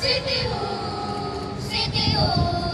City Hall, City Hall.